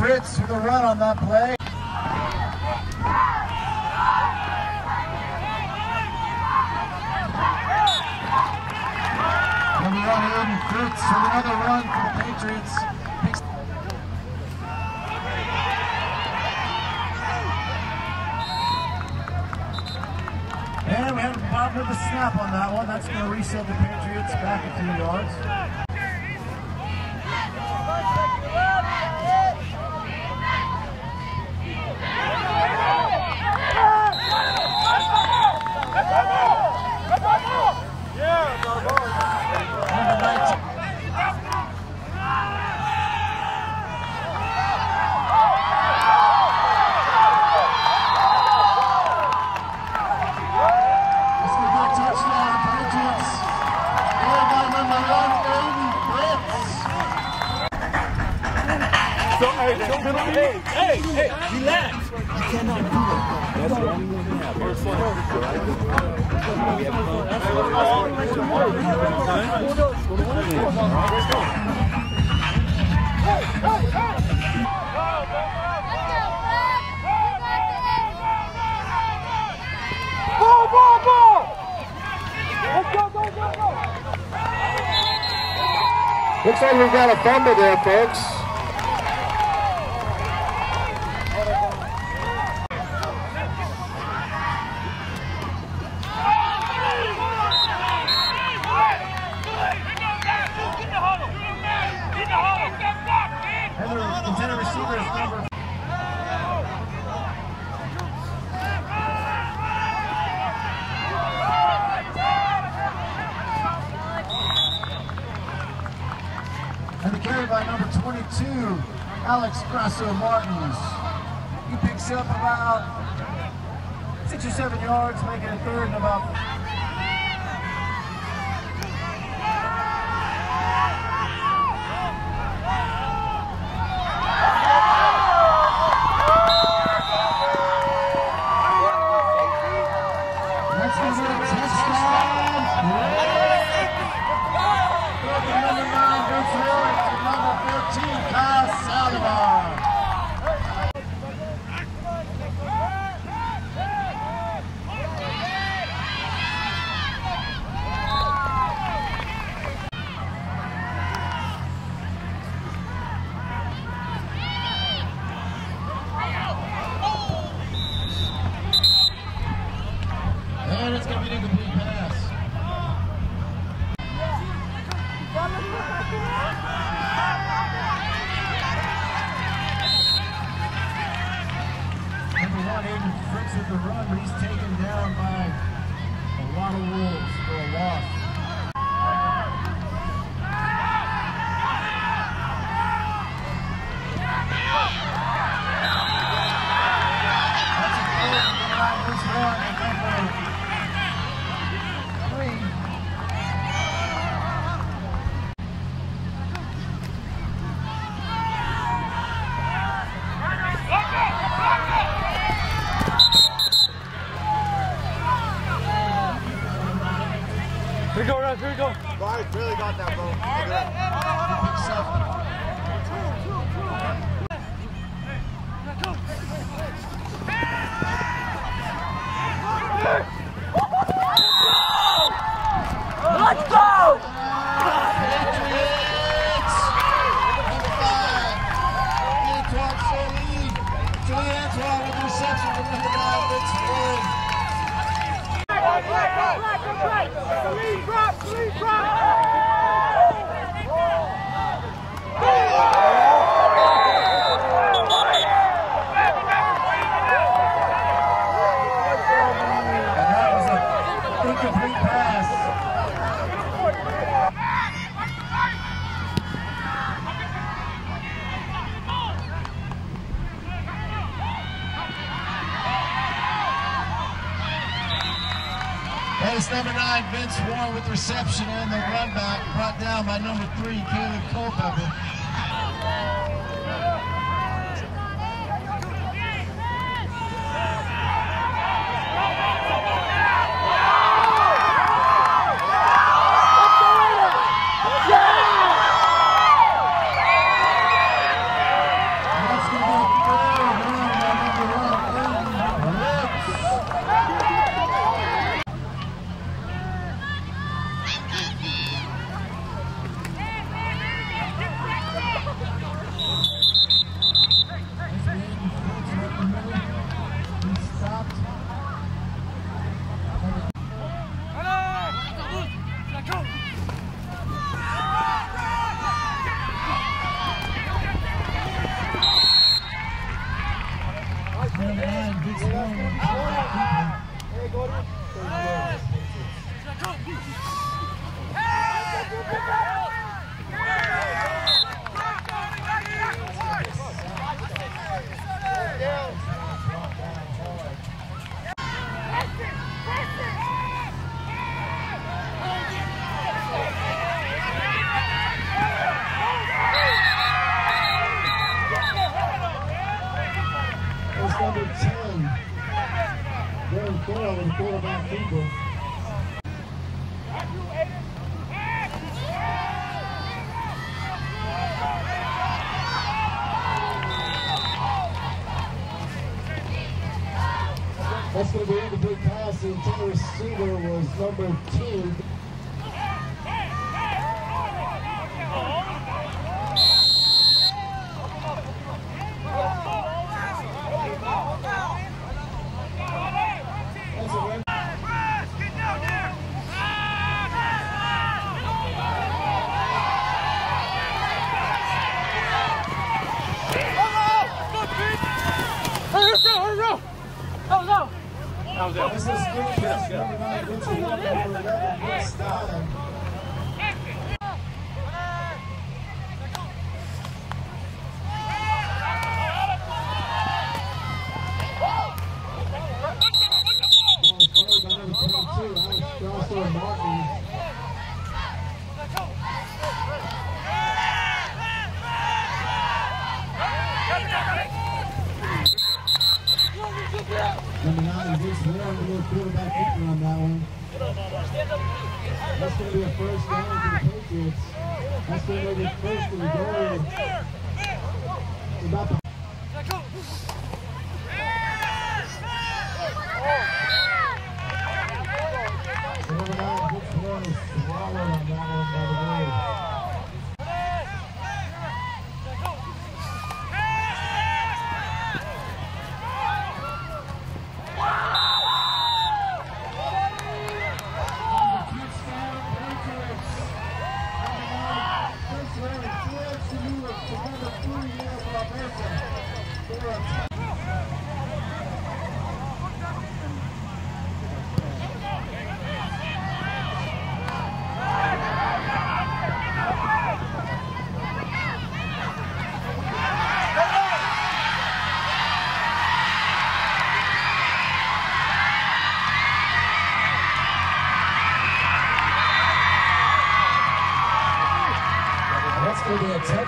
Fitts for the run on that play. Number one, Aidan Fitts with another run for the Patriots. And we have a problem with the snap on that one. That's going to reset the Patriots back a few yards. Looks like we've got a fumble there, folks. two, Alex Grasso Martins. He picks up about six or seven yards, making a third and about back, brought down by number three, Caleb Culpepper. That's gonna be a third down by number one, Aiden Hicks. He stopped. Number nine, Vince Warren. That's number 10. Darren Quarterback. That's going to be an incomplete pass. The intended receiver was number two. This is good pass. Number nine, Vince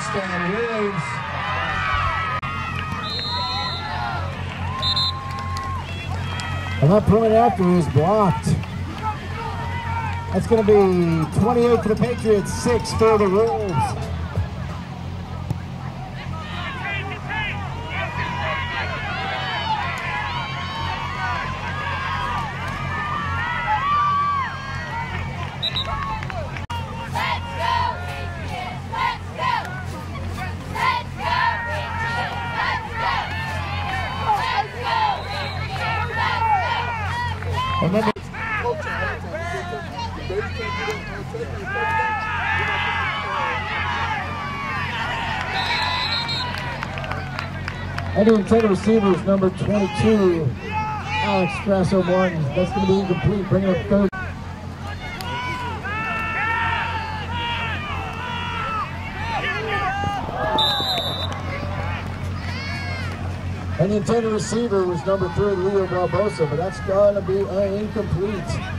touchdown, Wolves. And that point after is blocked. That's going to be 28 for the Patriots, 6 for the Wolves. And then And the intended receiver number 22, Alex Grasso Martin. That's going to be incomplete, bringing up third. Intended receiver was number three, Leo Barbosa, but that's going to be incomplete.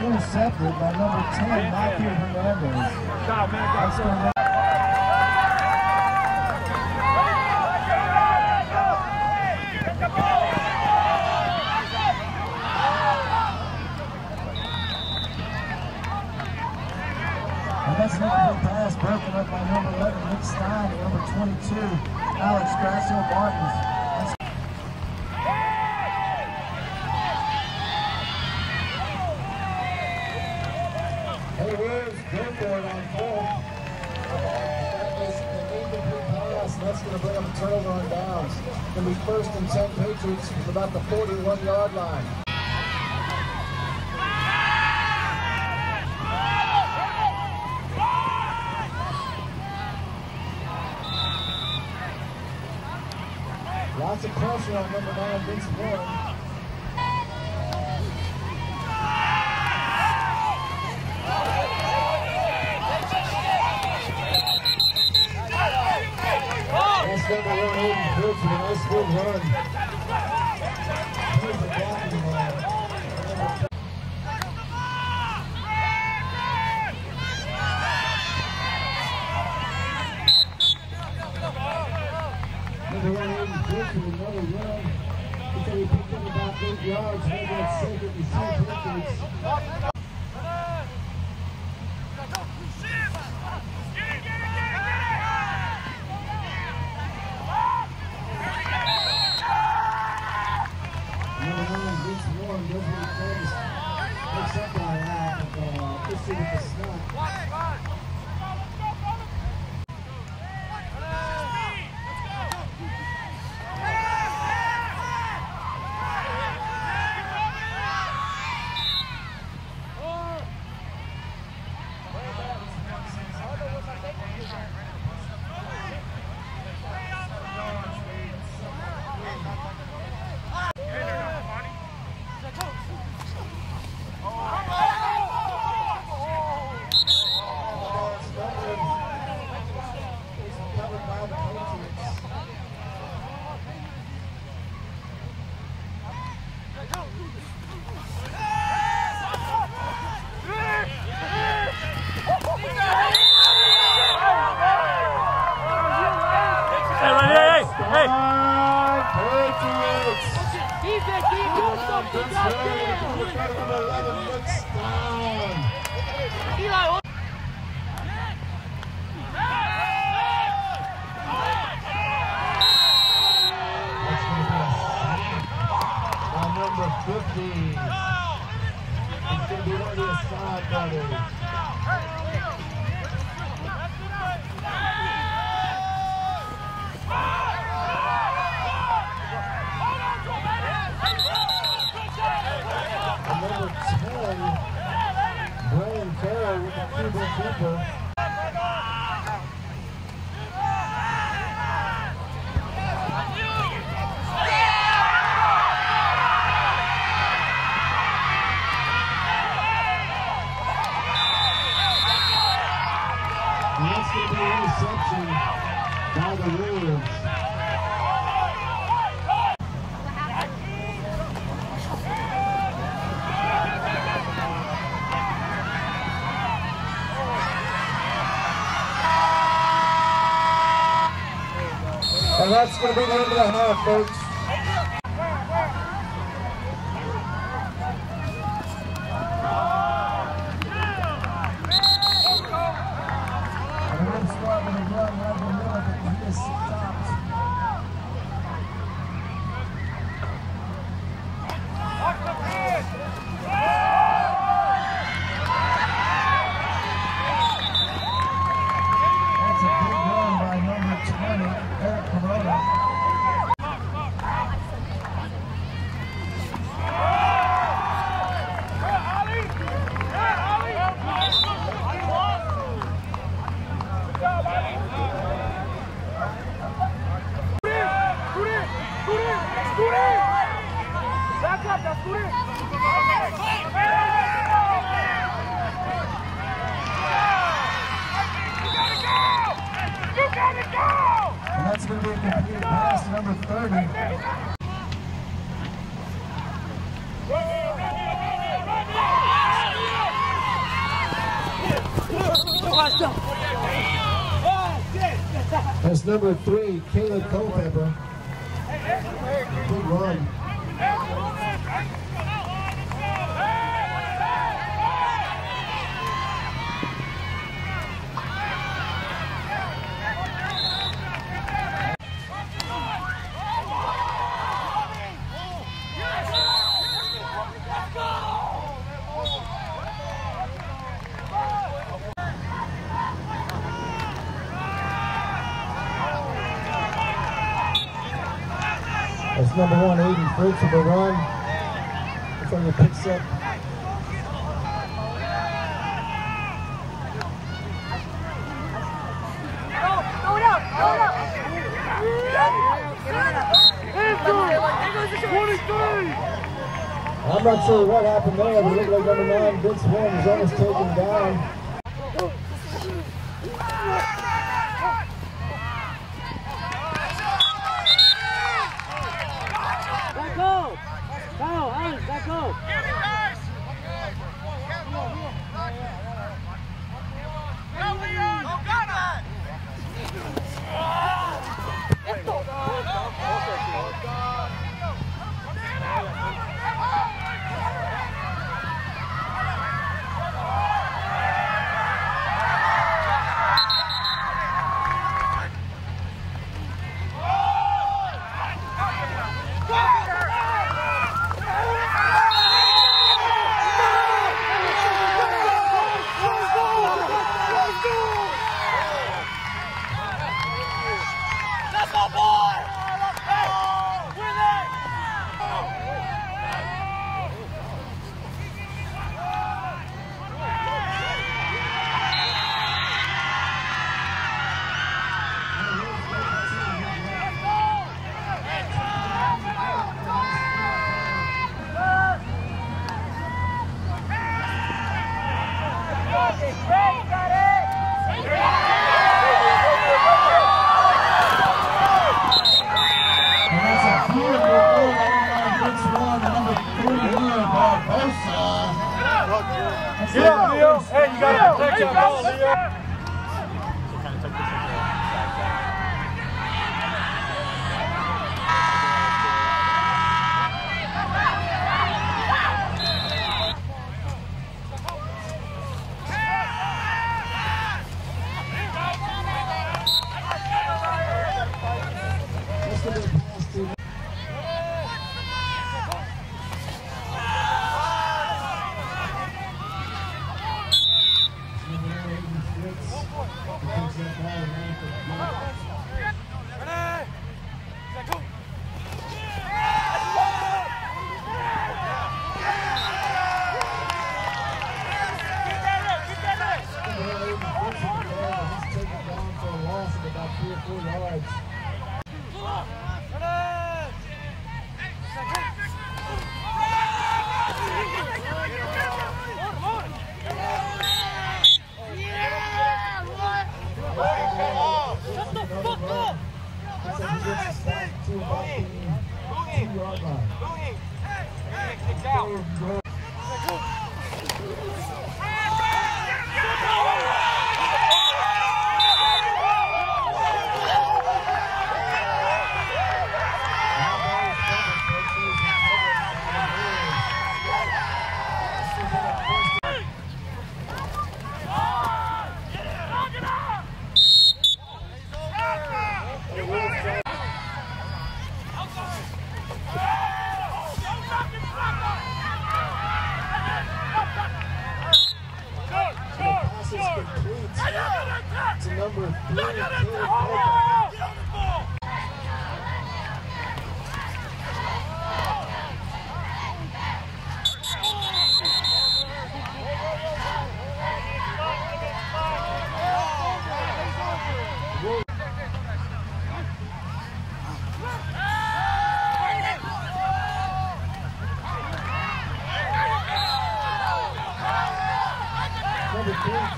intercepted by number 10, Matthew Hernandez. Stop, man. That's gonna And that's an incomplete pass broken up by number 11, Nic Stein, and number 22, Alex Grasso Martins. Hey, Williams, on incomplete pass, and that's going to bring up a turnover on downs. Going to be first and 10 Patriots from about the 41 yard line. Pressure on number nine, Vincent Warren. Number one, Aiden Brooks, with a nice good run. With another run. He said he picked up about eight yards, maybe that's second and two Patriots. Number nine, Vince Warren, does what he does. Picks up on that, and uh, puts it with the snap. Covered by the Patriots. Hey, right here, hey, hey. Patriots! Defense, keep doing something. Vince God Warren, damn. number five, number 11, looks down. Eli, what- That's going to be a sack by number 50. It's going to be one of the Assad brothers. And number 10, Brian Farrell with that's going to be the end of the half, folks. That's going to be pass number 30. That's number three, Caleb Culpepper. Good run. That's number one, Aidan Fitts of the run. Someone picks up I'm not sure what happened there, but it looked like number nine, Vince Williams, almost taken down. Yeah.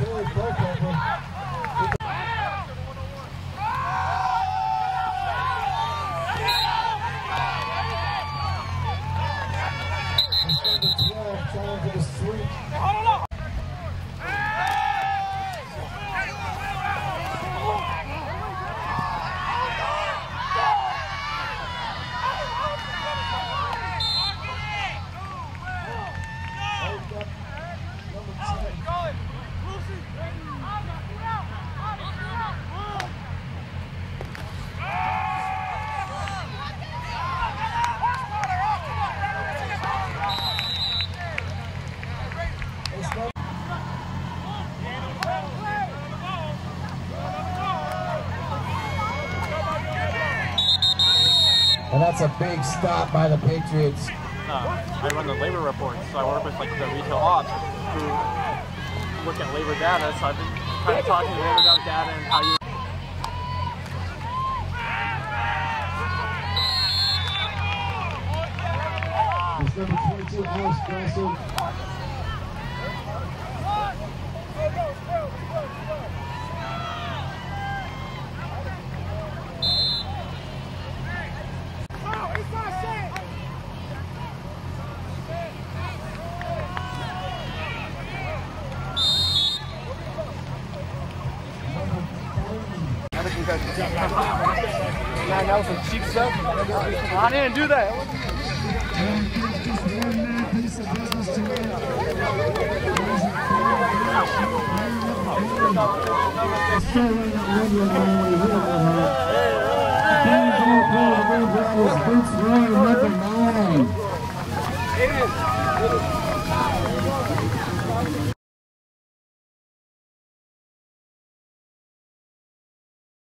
Billy Brokaw. A big stop by the Patriots. uh, I run the labor reports, so I work with like the retail ops who look at labor data. So I've been kind of talking to them about data and how you. It's number 22, Alex Grayson. Yeah, that was some cheap stuff. I didn't do that.